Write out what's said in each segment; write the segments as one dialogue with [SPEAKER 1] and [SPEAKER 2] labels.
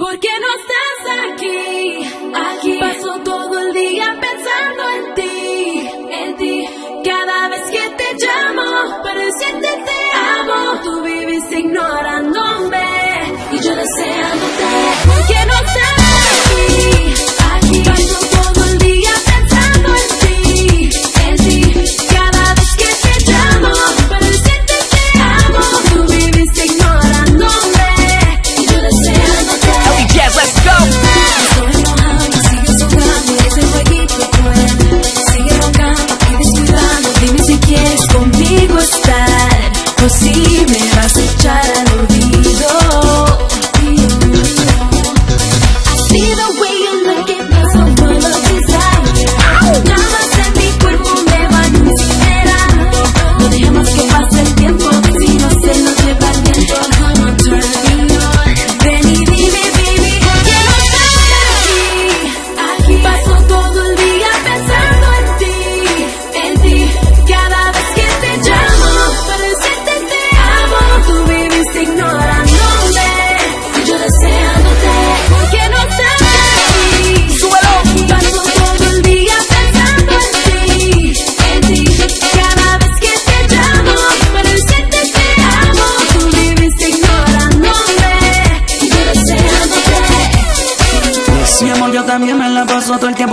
[SPEAKER 1] ¿Por qué no estás aquí? Aquí paso todo el día pensando en ti, en ti. Cada vez que te llamo para decirte te amo, tú viviste ignorándome y yo deseándote.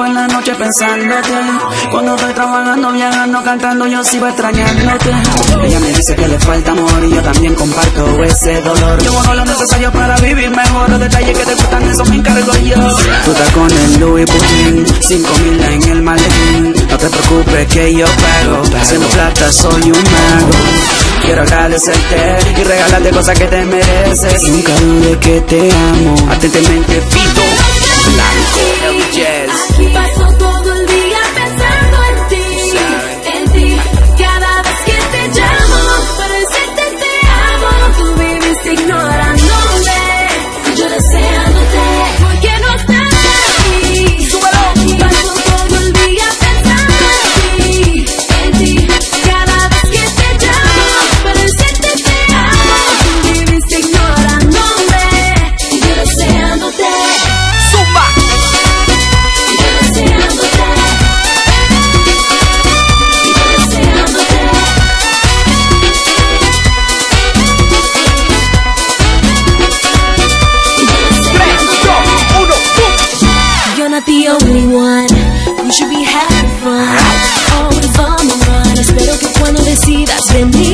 [SPEAKER 2] La noche pensándote. Cuando estoy trabajando, viajando, cantando, yo sigo extrañándote. Ella me dice que le falta amor y yo también comparto ese dolor. Yo hago lo necesario para vivir mejor. Los detalles que te gustan, eso me encargo yo. Tú estás con el Louis Vuitton, cinco mil en el maletín. No te preocupes que yo pago. Haciendo plata, soy un mago. Quiero agradecerte y regalarte cosas que te mereces. Nunca dudes que te amo. Atentamente, Pipo. decidas de mí.